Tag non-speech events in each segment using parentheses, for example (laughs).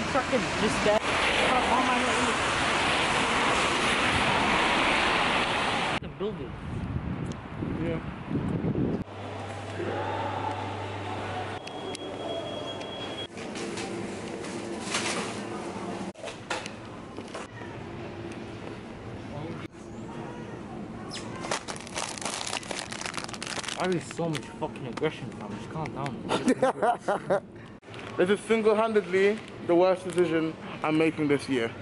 just there. How, how I not in the building? Yeah. Why is so much fucking aggression, fam? Just calm down. (laughs) This is single-handedly the worst decision I'm making this year.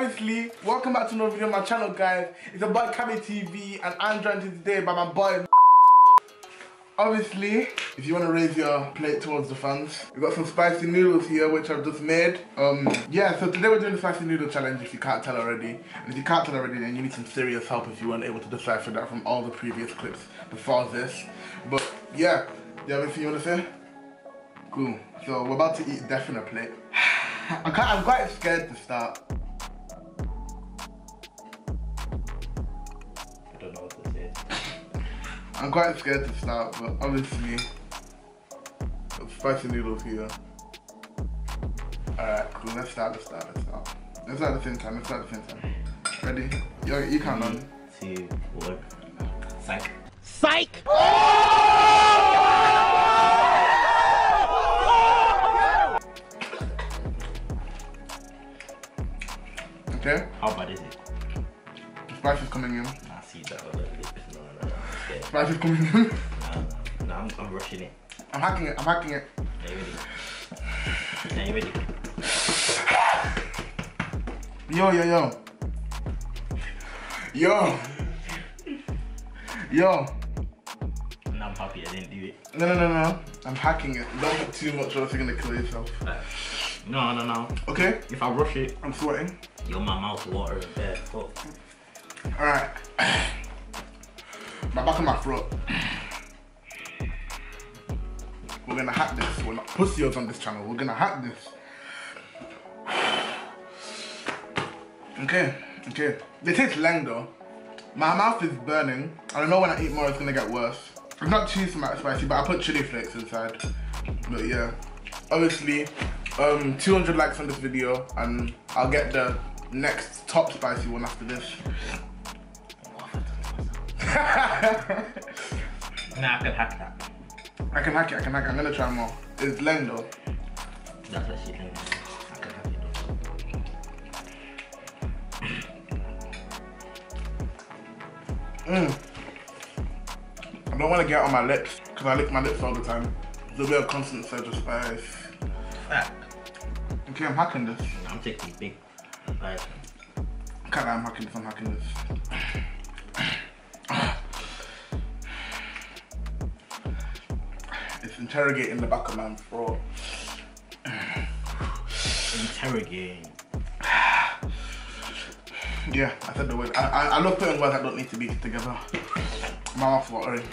Obviously, welcome back to another video on my channel, guys. It's a boy CammyTV, and I'm joined today by my boy. Obviously, if you want to raise your plate towards the fans, we've got some spicy noodles here, which I've just made. Um, yeah, so today we're doing the spicy noodle challenge. If you can't tell already, and if you can't tell already, then you need some serious help if you weren't able to decipher that from all the previous clips before this. But yeah, do you have anything you want to say? Cool. So we're about to eat death in a plate. (sighs) I'm quite scared to start. I'm quite scared to start, but obviously, spicy noodles here. Alright, cool. Let's start. Let's start. Let's start. Let's start at the same time. Let's start at the same time. Ready? Yo, you count on. Two, one. Psych. Psych! Okay. How bad is it? The spice is coming in. I see that no. I'm scared. Spice is coming in. (laughs) No, no, I'm, I'm rushing it. I'm hacking it. I'm hacking it. Are you ready? Are you ready? Yo, yo, yo. Yo. Yo. And I'm happy I didn't do it. No, no, no, no. I'm hacking it. Don't put too much or else you're gonna kill yourself. Uh, no, no, no. Okay? If I rush it, I'm sweating. you're my mouth watering. Alright. My back of my throat. We're gonna hack this. We're not pussies on this channel. We're gonna hack this. Okay, okay. They taste lang though. My mouth is burning. I don't know when I eat more it's gonna get worse. It's not too spicy, but I put chili flakes inside. But yeah. Obviously, um 200 likes on this video and I'll get the next top spicy one after this. Nah, I can hack that. I can hack it, I can hack it. I'm gonna try more. It's though. That's a shit thing. I can hack it Mm. I don't want to get it on my lips because I lick my lips all the time. There's a bit of constant surge of spice. Fuck. Okay, I'm hacking this. I'm taking big. Like, Can't I'm hacking this, I'm hacking this. Interrogating the back of my throat. interrogating. Yeah, I said the word. I, I, I love putting words that don't need to be together. My mouth's watering.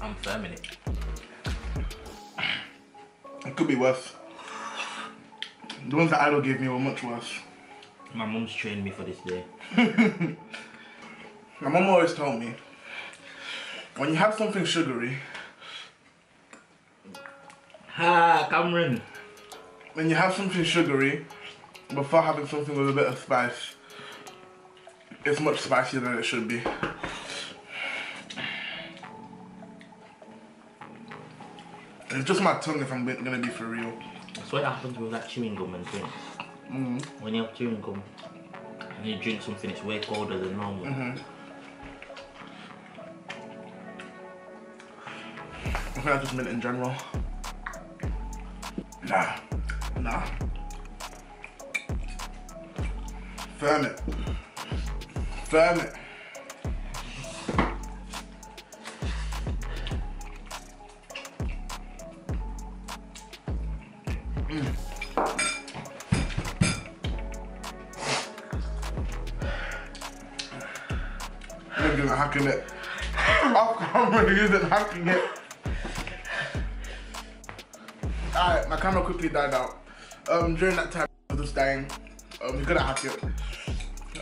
I'm firming it. It could be worse. The ones that Idol gave me were much worse. My mom's trained me for this day. (laughs) My mom always told me, when you have something sugary, Ha, Cameron. when you have something sugary, before having something with a bit of spice, it's much spicier than it should be. It's just my tongue if I'm gonna be for real. What happens with that chewing gum and drinks. Mm. When you have chewing gum and you drink something, it's way colder than normal. Mm-hmm. I think I just meant in general. Nah, nah. Firm it. Firm it. Mm. Nigga not hacking it. Off camera, you not hacking it. Alright, my camera quickly died out. Um, during that time, I was dying. Um, he couldn't hack it.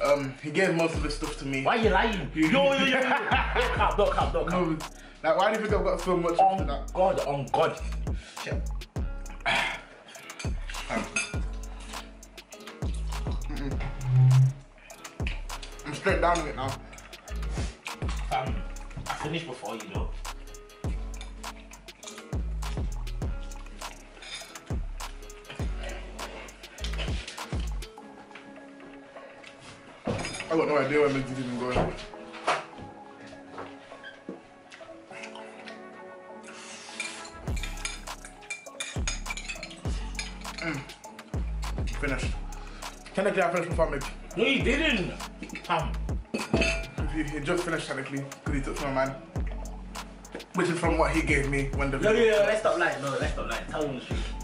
Um, he gave most of his stuff to me. Why are you lying? yo, yo, yo, yo. Don't cap, don't cap, don't cap. No, like, why do you think I've got so much oh on that? God, on God. Shit. Straight down with it now. Fam, I finished before you know. I got no idea where is even going. Mm. Finished. Technically, I finished before Migs. No, you didn't. Fam. He, he just finished technically because he took some of mine. Which is from what he gave me when the No, no, no, let's stop lying. No, let's stop lying. Tell them the truth.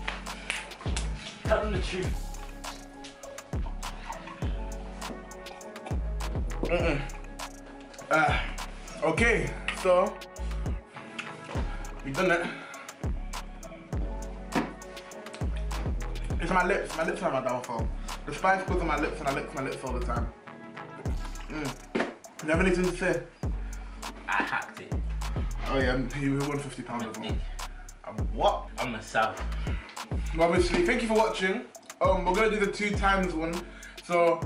Tell them the truth. Mm-mm. Uh, okay, so we've done it. It's my lips. My lips are my downfall. The spice goes on my lips and I lick my lips all the time. Mm. You have anything to say? I hacked it. Oh yeah, you won fifty pounds as well. Um, what? I'm the South. Well, obviously, thank you for watching. Um, we're gonna do the two times one. So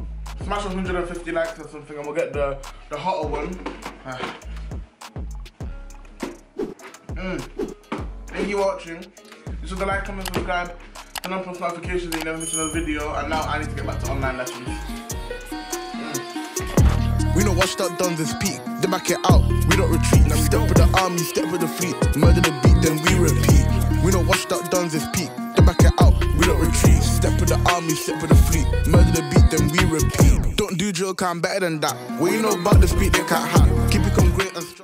smash 150 likes or something, and we'll get the the hotter one. Ah. (sighs) Mm. Thank you for watching. This was the like, comment, subscribe, turn on post notifications so you never miss another video. And now I need to get back to online lessons. Don't watch done this peak, then back it out. We don't retreat. Now we step with the army, step with the fleet. Murder the beat, then we repeat. We don't watch that done this peak, then back it out. We don't retreat. Step with the army, step with the fleet. Murder the beat, then we repeat. Don't do joke, I'm better than that. What you know about the speed they can't hack. Keep it congruent and.